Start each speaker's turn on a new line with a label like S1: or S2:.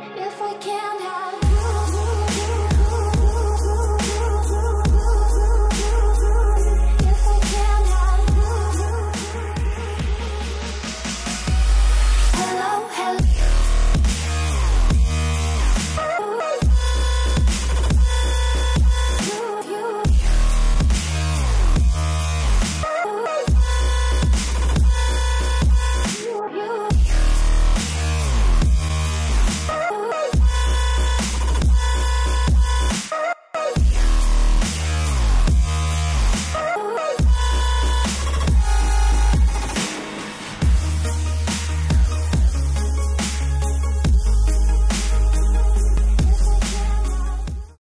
S1: you